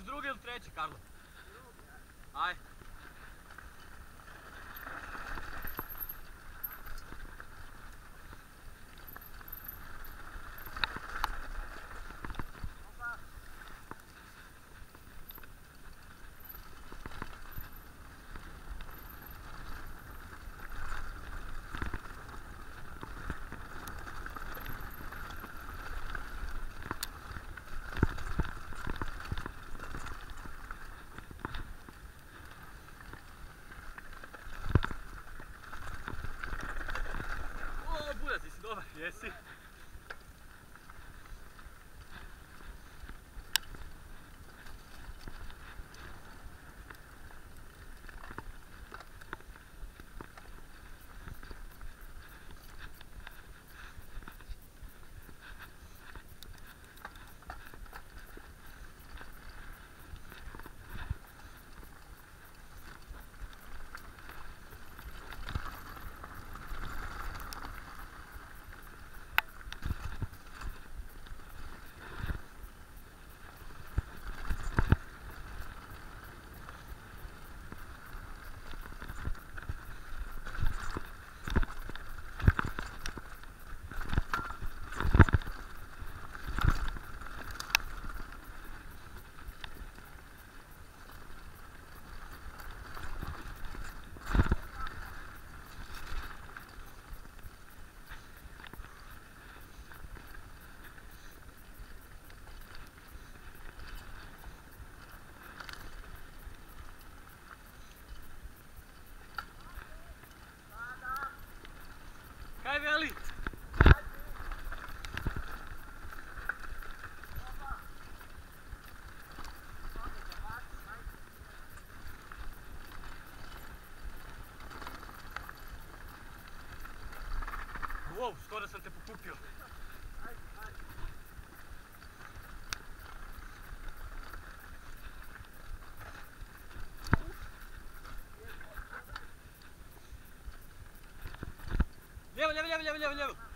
Još drugi ili treći, Karlo? Drugi, Messi. Wow, skoro sam te pokupio. Lijevo, lijevo, lijevo, lijevo, lijevo, levo.